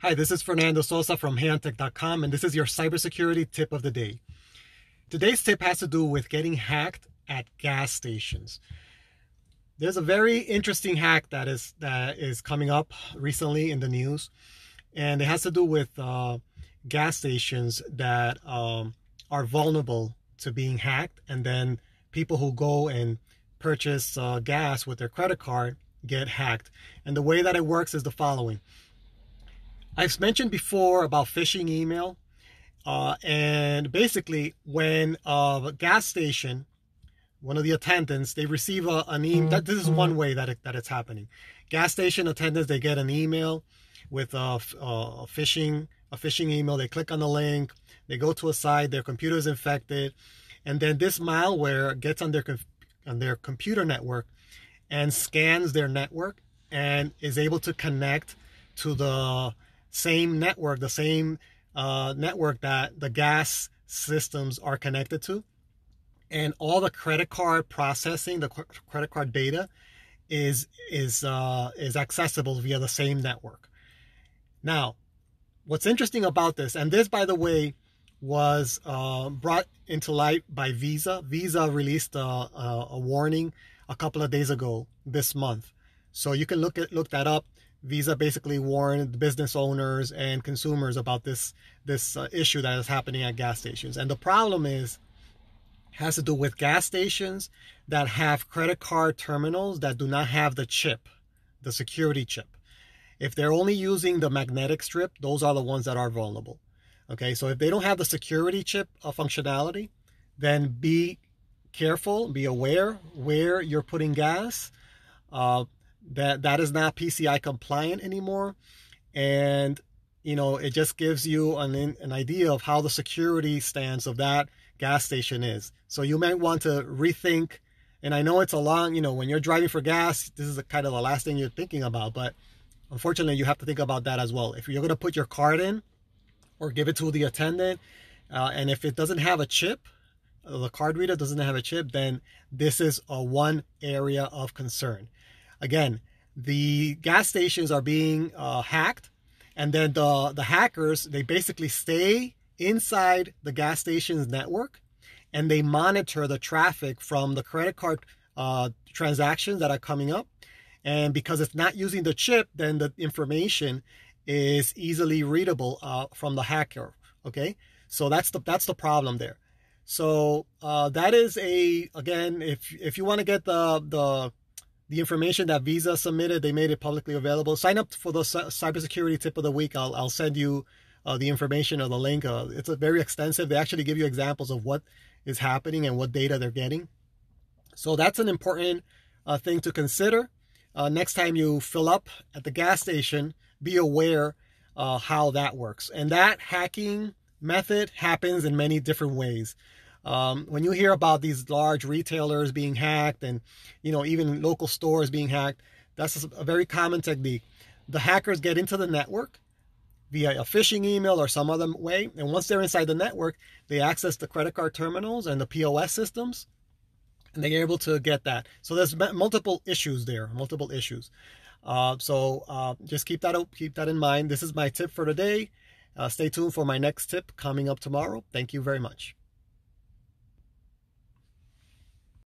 Hi, this is Fernando Sosa from HaonTech.com, and this is your cybersecurity tip of the day. Today's tip has to do with getting hacked at gas stations. There's a very interesting hack that is that is coming up recently in the news, and it has to do with uh, gas stations that um, are vulnerable to being hacked, and then people who go and purchase uh, gas with their credit card get hacked. And the way that it works is the following I've mentioned before about phishing email. Uh, and basically, when a gas station, one of the attendants, they receive a, an email. That, this is one way that, it, that it's happening. Gas station attendants, they get an email with a, a phishing a phishing email. They click on the link. They go to a site. Their computer is infected, and then this malware gets on their on their computer network and scans their network and is able to connect to the same network, the same uh, network that the gas systems are connected to. And all the credit card processing, the credit card data, is is uh, is accessible via the same network. Now, what's interesting about this, and this, by the way, was uh, brought into light by Visa. Visa released a, a, a warning a couple of days ago this month, so you can look at look that up. Visa basically warned business owners and consumers about this this uh, issue that is happening at gas stations. And the problem is has to do with gas stations that have credit card terminals that do not have the chip, the security chip. If they're only using the magnetic strip, those are the ones that are vulnerable. Okay, so if they don't have the security chip uh, functionality, then be careful, be aware where you're putting gas. Uh, that that is not PCI compliant anymore, and you know it just gives you an an idea of how the security stance of that gas station is. So you might want to rethink. And I know it's a long, you know, when you're driving for gas, this is the kind of the last thing you're thinking about. But unfortunately, you have to think about that as well. If you're going to put your card in or give it to the attendant, uh, and if it doesn't have a chip, the card reader doesn't have a chip, then this is a one area of concern. Again, the gas stations are being uh, hacked, and then the the hackers they basically stay inside the gas station's network, and they monitor the traffic from the credit card uh, transactions that are coming up. And because it's not using the chip, then the information is easily readable uh, from the hacker. Okay, so that's the that's the problem there. So uh, that is a again, if if you want to get the the the information that Visa submitted. They made it publicly available. Sign up for the cybersecurity tip of the week. I'll, I'll send you uh, the information or the link. Uh, it's a very extensive. They actually give you examples of what is happening and what data they're getting. So that's an important uh, thing to consider. Uh, next time you fill up at the gas station, be aware uh, how that works. And that hacking method happens in many different ways. Um, when you hear about these large retailers being hacked and you know even local stores being hacked, that's a very common technique. The hackers get into the network via a phishing email or some other way, and once they're inside the network, they access the credit card terminals and the POS systems, and they're able to get that. So there's multiple issues there, multiple issues. Uh, so uh, just keep that keep that in mind. This is my tip for today. Uh, stay tuned for my next tip coming up tomorrow. Thank you very much.